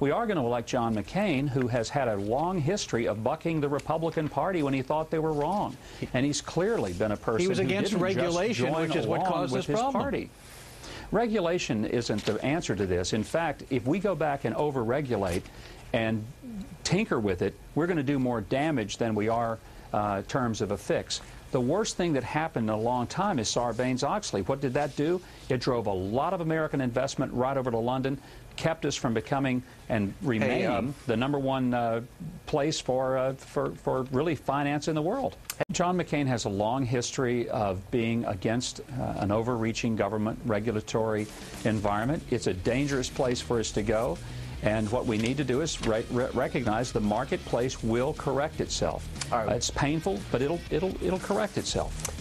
we are going to elect John McCain, who has had a long history of bucking the Republican Party when he thought they were wrong. And he's clearly been a person He was who against regulation, which is what caused this his problem. party. Regulation isn't the answer to this. In fact, if we go back and over-regulate and tinker with it, we're going to do more damage than we are uh, terms of a fix. The worst thing that happened in a long time is Sarbanes-Oxley. What did that do? It drove a lot of American investment right over to London, kept us from becoming and remaining um, the number one uh, place for, uh, for, for really finance in the world. John McCain has a long history of being against uh, an overreaching government regulatory environment. It's a dangerous place for us to go. And what we need to do is re re recognize the marketplace will correct itself. Right. It's painful, but it'll, it'll, it'll correct itself.